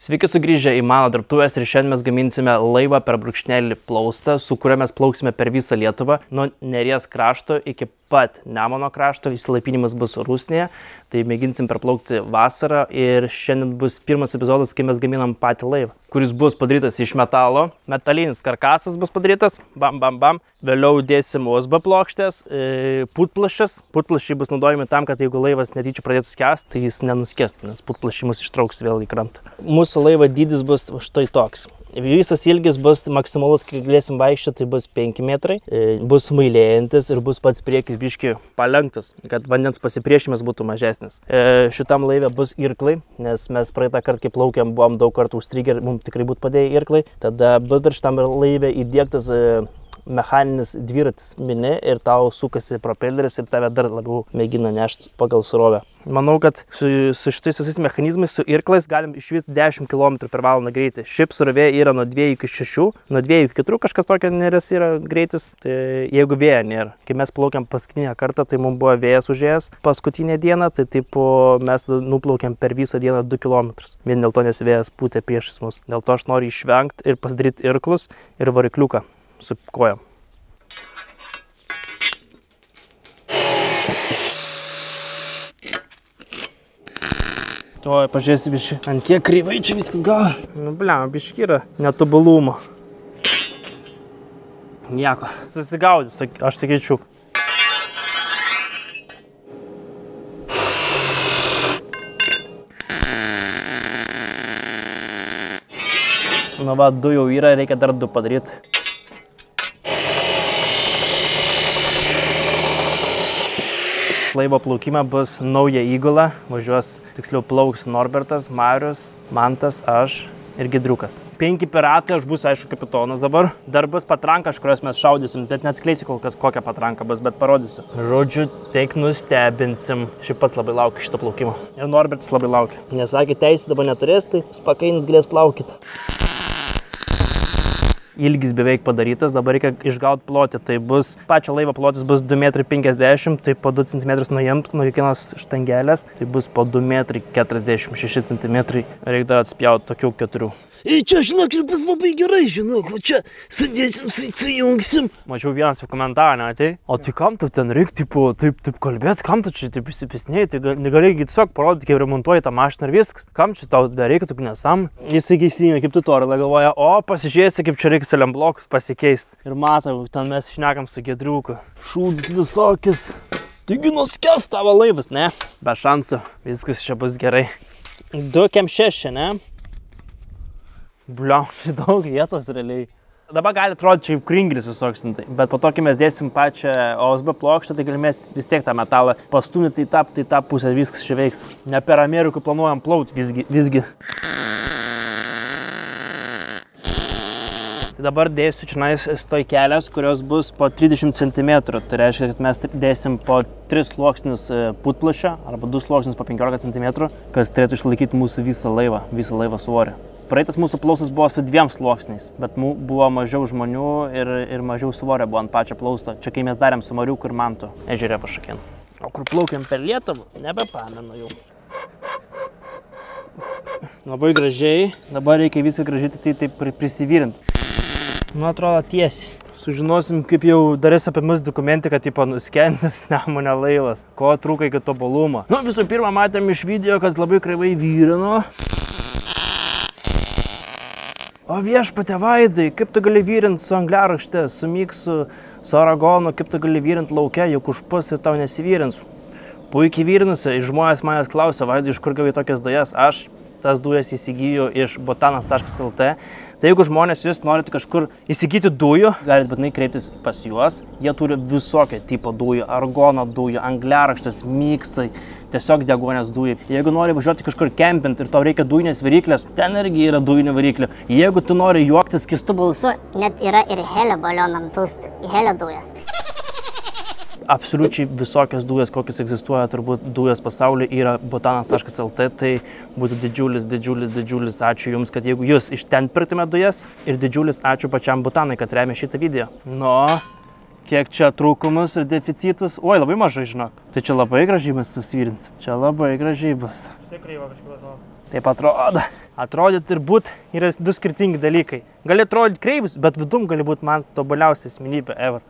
Sveiki sugrįžę į mano dirbtuvės ir šiandien mes gaminsime laivą per brūkšnelį plaustą, su kuriuo mes plauksime per visą Lietuvą, nuo Neries krašto iki pat Nemono krašto, įsilaipinimas bus Rusnėje, tai mėginsim perplaukti vasarą ir šiandien bus pirmas epizodas, kai mes gaminam patį laivą, kuris bus padarytas iš metalo, metalinis karkasas bus padarytas, bam bam bam, vėliau dėsim USB plokštės, e, putplašis, putplašiai bus naudojami tam, kad jeigu laivas netyčia pradėtų skęsti, tai jis nenuskestų, nes putplašiai mus ištrauks vėl į krantą. Mūsų laivo dydis bus štai toks. Visas ilgis bus maksimalus, kai galėsim vaikščioti, tai bus 5 metrai, e, bus mailėjantis ir bus pats priekis biški palenktas, kad vandens pasipriešimas būtų mažesnis. E, šitam laivė bus irklai, nes mes praeitą kartą, kai plaukiam, buvom daug kartų užstrigę ir mums tikrai būtų padėję irklai. Tada bus dar šitam laivė įdėktas e, mechaninis dviratis mini ir tau sukasi propelleris ir tave dar labiau mėgina nešti pagal srovę. Manau, kad su, su šitais visais mechanizmais, su irklais galim išvis 10 km per valandą greitį. Šiaip srovė yra nuo 2 iki 6, nuo 2 iki 4 kažkas tokio neris yra greitis, tai jeigu vėja nėra. Kai mes plaukiam paskutinę kartą, tai mums buvo vėjas užėjęs paskutinę dieną, tai taip mes nuplaukiam per visą dieną 2 km. Vien dėl to nes vėjas pūtė priešis mus. Dėl to aš noriu išvengti ir pasidaryti irklus ir varikliuką su kojom. Oi, pažiūrėsi biški, ant kiek kreivai čia viskas gal. Nu, blem, biški yra netobulumo. Nieko, susigaudys, aš sakyčiau. Nu va, du jau yra, reikia dar du padaryti. Laivo plaukime bus nauja įgula, važiuos, tiksliau plauks Norbertas, Marius, Mantas, aš ir Gidriukas. Penki piratai, aš būsiu aišku kapitonas dabar. Dar bus patranka, iš kurios mes šaudysim, bet neatskleisiu kol kas kokią patranką bus, bet parodysiu. Žodžiu, teik nustebinsim. Šiaip pats labai laukiu šito plaukimo. Ir Norbertas labai laukia. Nesakė, teisų dabar neturės, tai spakainis galės plaukyti ilgis beveik padarytas, dabar reikia išgauti plotį. Tai bus, pačio laivo plotis bus 2,50 m, tai po 2 cm nuimt nuo kiekvienos štangelės, tai bus po 2,46 cm. Reikia dar atspjauti tokių keturių. Ei, čia, žinok, ir bus labai gerai, žinok, o čia sudėsim, sujungsim. Mačiau vienas komentarą, ne, tai, o tai kam tu ten reikia, tipo, taip, taip kalbėti, kam tu čia taip įsipisnėjai, tai negalėjai tiesiog parodyti, kaip remontuoji tą mašiną ir viskas, kam čia tau bereikia tokių nesam. Jis įgeisinė, kaip tu torą galvoja, o pasižiūrėsi, kaip čia reikia seliamblokus pasikeisti. Ir matau, ten mes šnekam su gedriuku. Šūdis visokius. Taigi nuskęs tavo laivas, ne? Be šansų, viskas čia bus gerai. 2,6, ne? Bliau, daug vietos realiai. Dabar gali atrodyti kaip kringlis visoks, nu tai. bet po to, kai mes dėsim pačią OSB plokštę, tai galimės vis tiek tą metalą pastumyti į tą, tai tą pusę viskas čia veiks. Ne per Amerikų planuojam plauti visgi. visgi. Tai dabar dėsiu čia stoikelės, kurios bus po 30 cm. Tai reiškia, kad mes dėsim po 3 sluoksnis e, putplašio arba 2 sluoksnis po 15 cm, kas turėtų išlaikyti mūsų visą laivą, visą laivą svorį. Praeitas mūsų plausas buvo su dviem sluoksniais, bet buvo mažiau žmonių ir, ir mažiau svorio buvo ant pačio plausto. Čia kai mes darėm su Mariuku ir Mantu ežerė pašakėn. O kur plaukiam per Lietuvą, nebepamenu jau. Labai gražiai, dabar reikia viską gražyti, tai taip prisivyrinti. Nu, atrodo tiesiai. Sužinosim, kaip jau darės apie mus dokumentika, tipo nuskendęs nemonė laivas. Ko trūka iki tobulumo. Nu, visų pirma, matėm iš video, kad labai kreivai vyrino. O viešpatė vaidai, kaip tu gali vyrinti su angliarakšte, su miksu, su aragonu, kaip tu gali vyrinti laukia, juk užpus ir tau nesivyrins. Puikiai vyrinusi, žmonės manęs klausia, vaidai, iš kur gavai tokias dujas, aš tas dujas įsigyju iš botanas.lt. Tai jeigu žmonės jūs norite kažkur įsigyti dujų, galite būtinai kreiptis pas juos. Jie turi visokio tipo dujų, argono dujų, angliarakštas, miksai, tiesiog degonės dujų. Jeigu nori važiuoti kažkur kempint ir tau reikia dujinės viryklės, ten irgi yra dujinių variklių. Jeigu tu nori juoktis kistu balsu, net yra ir helio balionam pilsti, helio dujas absoliučiai visokios dujos, kokios egzistuoja, turbūt dujos pasaulyje yra botanas.lt, tai būtų didžiulis, didžiulis, didžiulis ačiū Jums, kad jeigu Jūs iš ten pirktumėte dujas ir didžiulis ačiū pačiam botanai, kad remia šitą video. Nu, kiek čia trūkumus ir deficitus. Oi, labai mažai, žinok. Tai čia labai gražiai mes susvyrins. Čia labai gražiai bus. Tikrai va kažkur to. Taip atrodo. Atrodyti ir būti yra du skirtingi dalykai. Gali atrodyti kreivus, bet vidum gali būti man tobuliausia asmenybė ever.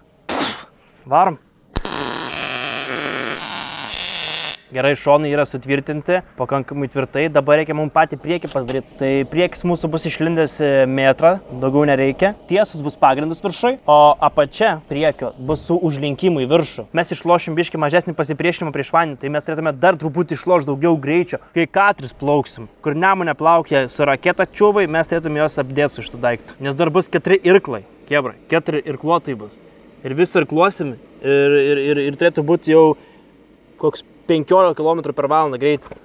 Varom. Gerai, šonai yra sutvirtinti, pakankamai tvirtai, dabar reikia mums patį priekį pasidaryti. Tai priekis mūsų bus išlindęs e, metrą, daugiau nereikia. Tiesus bus pagrindas viršui, o apačia priekio bus su užlinkimu į viršų. Mes išlošim biški mažesnį pasipriešinimą prieš vandenį, tai mes turėtume dar truputį išlošti daugiau greičio. Kai katris plauksim, kur nemonė plaukia su raketa čiūvai, mes turėtume juos apdėti su šitų daiktų. Nes dar bus keturi irklai, kebrai, keturi irkluotojai bus. Ir vis irkluosim ir, ir, ir, ir turėtų būti jau koks 15 km per valandą greitis.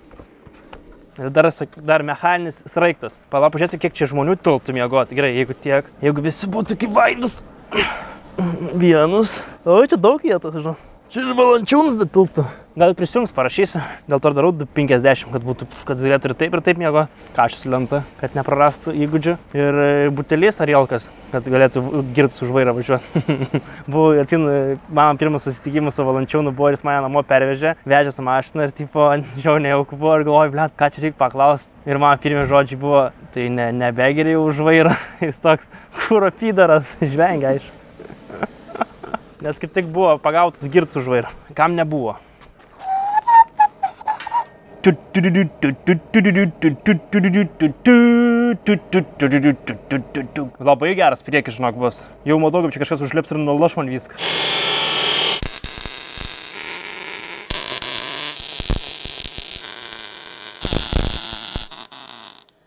Ir dar, dar mechaninis sraigtas. Palauk, pažiūrėsiu, kiek čia žmonių tilptų miegoti. Gerai, jeigu tiek. Jeigu visi būtų kaip vaidas. Vienus. O čia daug vietos, žinau. Čia ir valančiūnas dar tilptų. Gal prisijungs parašysiu. Dėl to darau 250, kad, būtų, kad galėtų ir taip, ir taip miegoti. Kažkas lenta, kad neprarastų įgūdžių. Ir e, butelis ar jelkas, kad galėtų girtis už vairą važiuoti. Buvo, atsimenu, mano pirmas susitikimas su valančiūnu buvo, ir jis mane namo pervežė, vežė su mašina ir tipo, jau nejauku buvo ir galvoju, blėt, ką čia reikia paklausti. Ir mano pirmie žodžiai buvo, tai ne, nebegeriai už vairą. Jis toks, kūro pydaras, žvengia, aišku. Nes kaip tik buvo pagautas girts už vairą. Kam nebuvo? Labai geras priekis, žinok, bus. Jau matau, kaip čia kažkas užlips ir nuloš man viską.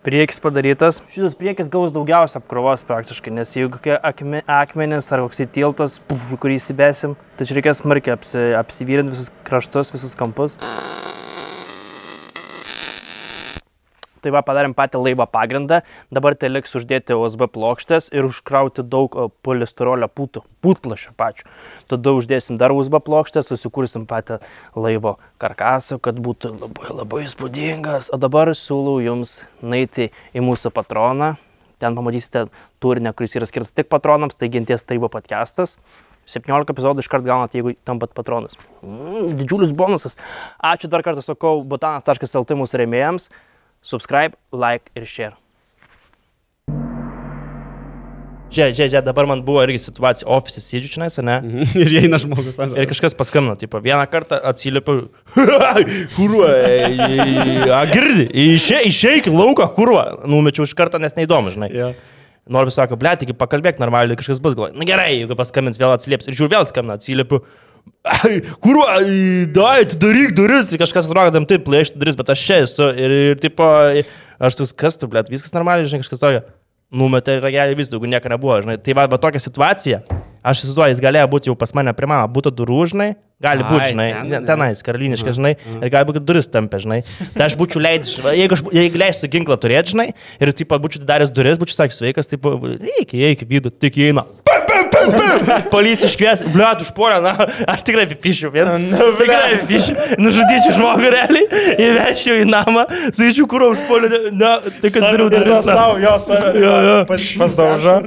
Priekis padarytas. Šitas priekis gaus daugiausia apkrovos praktiškai, nes jeigu akme, akmenis ar koks tiltas, puf, kurį įsibesim, tai čia reikės smarkiai apsi, apsivyrinti visus kraštus, visus kampus. Tai va, padarėm patį laivą pagrindą, dabar tai liks uždėti OSB plokštės ir užkrauti daug polistirolio putų, putplašio pačių. Tada uždėsim dar USB plokštę, susikursim patį laivo karkasą, kad būtų labai labai įspūdingas. O dabar siūlau jums nueiti į mūsų patroną. Ten pamatysite turinę, kuris yra skirtas tik patronams, tai genties tarybo podcastas. 17 epizodų iškart gaunat, jeigu tampat patronus. Mm, didžiulis bonusas. Ačiū dar kartą sakau botanas.lt mūsų rėmėjams. Subscribe, like ir share. Žiūrėk, žiūrėk, žiūrėk, dabar man buvo irgi situacija, ofise sėdžiu čia, ne? Ir įeina žmogus. Ir kažkas paskambino, tipo, vieną kartą atsiliepiau, kurva, girdi, išeik, išeik lauką, kurva, numečiau iš karto, nes neįdomu, žinai. Jo. Noriu sako, ble, tik pakalbėk normaliai, kažkas bus, galvoju, na gerai, jeigu paskambins vėl atsilieps. Ir žiūriu, vėl skambina, atsiliepiu. Kurva, dai, atidaryk duris. Ir kažkas atrodo, tam taip plėšti duris, bet aš čia esu. Ir, ir tipo, aš tu, kas tu, ble, viskas normaliai, žinai, kažkas tokio. Numetė ragelį vis daugiau nieko nebuvo, žinai. Tai va, va tokia situacija. Aš įsivaizduoju, jis galėjo būti jau pas mane prie mano, būtų durų, žinai. Gali būti, žinai, ten, tenais, karaliniškai, žinai, ir gali būti, kad duris tampė, žinai. Tai aš būčiau leidęs, jeigu, aš, jeigu leistų ginklą turėti, žinai, ir taip pat būčiau daręs duris, būčiau sakęs sveikas, taip, eik, eik, vidų, tik įeina. Policija iškvies, bliat, užpuolė, na, aš tikrai apipišiu, vienas. Tikrai apipišiu, nužudyčiau žmogų realiai, įvešiu į namą, sakyčiau, kur užpuolė, ne, tai kad dariau duris. savo, jo, save. Jo, jo. Pas, pasdaužo.